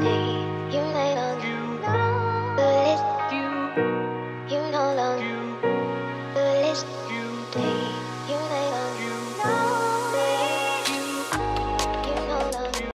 你